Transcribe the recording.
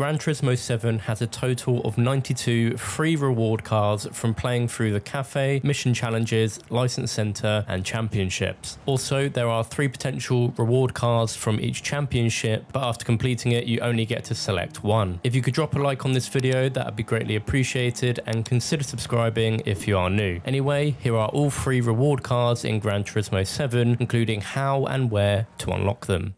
Gran Turismo 7 has a total of 92 free reward cards from playing through the cafe, mission challenges, license center, and championships. Also, there are three potential reward cards from each championship, but after completing it, you only get to select one. If you could drop a like on this video, that would be greatly appreciated, and consider subscribing if you are new. Anyway, here are all three reward cards in Gran Turismo 7, including how and where to unlock them.